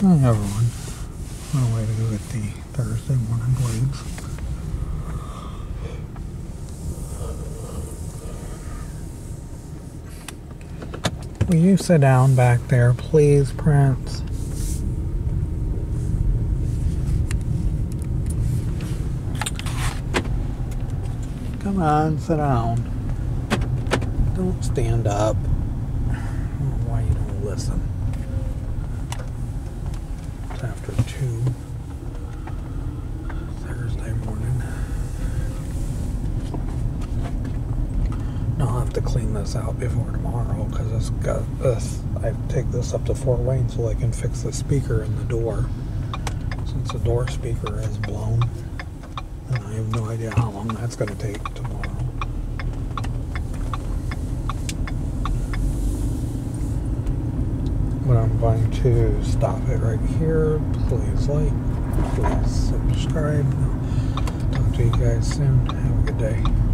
Hi everyone. On the way to go get the Thursday morning blades. Will you sit down back there, please, Prince? Come on, sit down. Don't stand up. Why you don't listen. 2 Thursday morning. I'll have to clean this out before tomorrow because it's got this. I take this up to Fort Wayne so I can fix the speaker in the door since the door speaker is blown. And I have no idea how long that's going to take tomorrow. But I'm going to stop it right here. Please like, please subscribe. Talk to you guys soon. Have a good day.